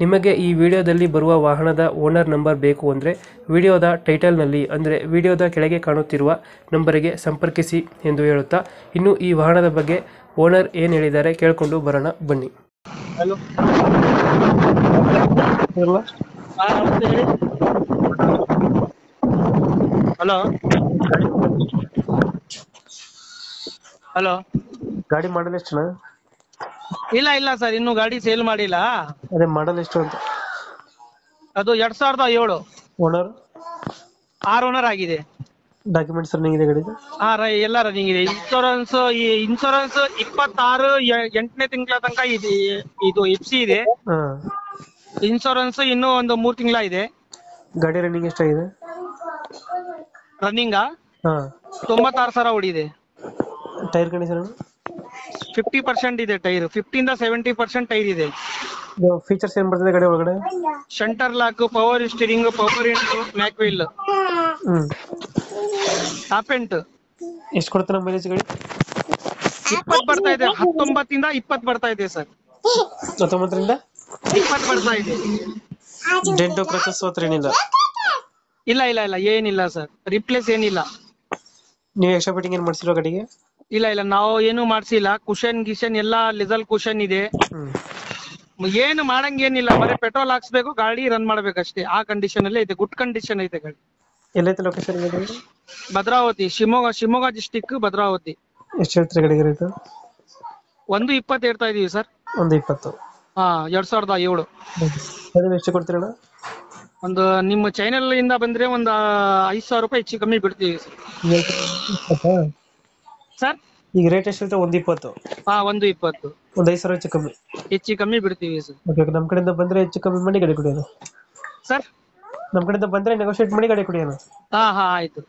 ನಿಮಗೆ ಈ ವಿಡಿಯೋದಲ್ಲಿ ಬರುವ ವಾಹನದ ಓನರ್ ನಂಬರ್ ಬೇಕು ಅಂದರೆ ವಿಡಿಯೋದ ಟೈಟಲ್ನಲ್ಲಿ ಅಂದರೆ ವಿಡಿಯೋದ ಕೆಳಗೆ ಕಾಣುತ್ತಿರುವ ನಂಬರಿಗೆ ಸಂಪರ್ಕಿಸಿ ಎಂದು ಹೇಳುತ್ತಾ ಇನ್ನು ಈ ವಾಹನದ ಬಗ್ಗೆ ಓನರ್ ಏನು ಹೇಳಿದ್ದಾರೆ ಕೇಳಿಕೊಂಡು ಬರೋಣ ಬನ್ನಿ. ಹಲೋ. ಹಲೋ. ಹಲೋ. ಗಾಡಿ ಮಾಡಲ್ ಎಷ್ಟು ಇಲ್ಲ ಇಲ್ಲ ಸರ್ ಇನ್ನು ಗಾಡಿ ಸೇಲ್ ಮಾಡಿಲ್ಲ. ಅದೇ ಮಾಡಲ್ ಎಷ್ಟು ಅಂತ? ಅದು ಎರಡ್ ಸಾವಿರದ ಏಳು. ಓನರ್ ಆರ್ ಓನರ್ ಆಗಿದೆ. ಡಾಕ್ಯುಮೆಂಟ್ಸ್ ರನ್ನಿಂಗ್ ಇದೆ ಗಾಡಿ ಆ ರೈ ಎಲ್ಲ ರನ್ನಿಂಗ್ ಇದೆ. ಇನ್ಶೂರೆನ್ಸ್ ಈ ಇನ್ಶೂರೆನ್ಸ್ ಇಪ್ಪತ್ತಾರು ಎಂಟನೇ ತಿಂಗಳ ತನಕ ಇದೆ ಇದು ಎಫ್ ಸಿ ಇದೆ. ಹಾಂ. ಇನ್ಶೂರೆನ್ಸ್ ಇನ್ನೂ ಒಂದು ಮೂರ್ ತಿಂಗಳ ಇದೆ. ಗಾಡಿ ರನ್ನಿಂಗ್ ಎಷ್ಟಾಗಿದೆ? ರನ್ನಿಂಗ್ ಹಾಂ. ತೊಂಬತ್ತಾರು ಸಾವಿರ ಓಡಿದೆ. ಟೈರ್ ಕಂಡೀಷನ್ ಫಿಫ್ಟಿ ಪರ್ಸೆಂಟ್ ಇದೆ ಟೈರ್. ಫಿಫ್ಟಿಂದ ಸೆವೆಂಟಿ ಪರ್ಸೆಂಟ್ ಟೈರ್ ಇದೆ. ಇದು ಫೀಚರ್ಸ್ ಏನ್ ಬರ್ತದೆ ಗಾಡಿ ಒಳಗಡೆ? Centre lock power steering power into mag wheel top end ಎಷ್ಟು ಕೊಡ್ತಾರೆ ನಮ್ಮ ಮೈಲೇಜ್ ಗಾಡಿ? ಇಪ್ಪತ್ತು ಬರ್ತಾ ಇದೆ. ಹತ್ತೊಂಬತ್ತಿಂದ ಇಪ್ಪತ್ತು ಬರ್ತಾ ಇದೆ ಸರ್. ಹತ್ತೊಂಬತ್ತರಿಂದ? ಇಪ್ಪತ್ತು ಬರ್ತಾ ಇದೆ. ಡೆಂಟೋ ಕ್ರಚಸ್ ಹತ್ರ ಏನಿಲ್ಲ ಇಲ್ಲ ಇಲ್ಲ ಇಲ್ಲ. ಏನಿಲ್ಲ ಸರ್. ರಿಪ್ಲೇಸ್ ಏನಿಲ್ಲ. ನೀವು ಎಕ್ಸ್ಟ್ರಾ ಫಿಟ್ಟಿಂಗ್ ಏನು ಮಾಡಿಸಿರೋ ಗಾಡಿಗೆ? ಇಲ್ಲ ಇಲ್ಲ ನಾವು ಏನು ಮಾಡ್ಸಿಲ್ಲ. ಕುಶನ್ ಗಿಶನ್ ಎಲ್ಲ ಲಿಸಲ್ ಕುಶನ್ ಇದೆ. ಏನು ಮಾಡಂಗೇನಿಲ್ಲ ಬರೀ ಪೆಟ್ರೋಲ್ ಹಾಕ್ಸ್ಬೇಕು ಗಾಡಿ ರನ್ ಮಾಡ್ಬೇಕಷ್ಟೇ. ಆ ಕಂಡೀಷನ್ ಅಲ್ಲೇ ಇದೆ. ಗುಡ್ ಕಂಡೀಷನ್ ಐತೆ ಗಾಡಿ. ಎಲ್ಲೈತೆ ಲೊಕೇಶನ್ ಗಾಡಿ? ಭದ್ರಾವತಿ ಶಿವಮೊಗ್ಗ ಶಿವಮೊಗ್ಗ ಡಿಸ್ಟಿಕ್ ಭದ್ರಾವತಿ. ಎಷ್ಟು ಹೇಳ್ತೀರಿ ಗಾಡಿಗೆ ರೇಟ್? ಒಂದು ಇಪ್ಪತ್ತು ಹೇಳ್ತಾ ಇದೀವಿ ಸರ್. ಒಂದು ಇಪ್ಪತ್ತು. ಹಾ ಎರಡ್ ಸಾವಿರದ ಏಳು. ಅದನ್ನ ಎಷ್ಟು ಕೊಡ್ತೀರಣ್ಣ? ಒಂದು ನಿಮ್ಮ ಚಾನೆಲ್ ಇಂದ ಬಂದ್ರೆ ಒಂದು ಐದ್ ಸಾವಿರ ರೂಪಾಯಿ ಹೆಚ್ಚು ಕಮ್ಮಿ ಬಿಡ್ತೀವಿ ಸರ್. ಸರ್ ಈಗ ರೇಟ್ ಎಷ್ಟು ಹೇಳ್ತಾರೆ? ಒಂದು ಇಪ್ಪತ್ತು. ಹಾ ಒಂದು ಇಪ್ಪತ್ತು. ಒಂದು ಐದು ಸಾವಿರ ಹೆಚ್ಚು ಕಮ್ಮಿ. ಹೆಚ್ಚು ಕಮ್ಮಿ ಬಿಡ್ತೀವಿ ಸರ್ ಓಕೆ ನಮ್ಮ ಕಡೆಯಿಂದ ಬಂದ್ರೆ ಹೆಚ್ಚು ಕಮ್ಮಿ ಮಾಡಿ ಗಡಿ ಕುಡಿಯೋಣ ಸರ್ ನಮ್ಮ ಕಡೆಯಿಂದ ಬಂದ್ರೆ ನೆಗೋಷಿಯೇಟ್ ಮಾಡಿ ಗಾಡಿ ಕುಡಿಯೋಣ ಹಾ ಹಾ ಆಯ್ತು.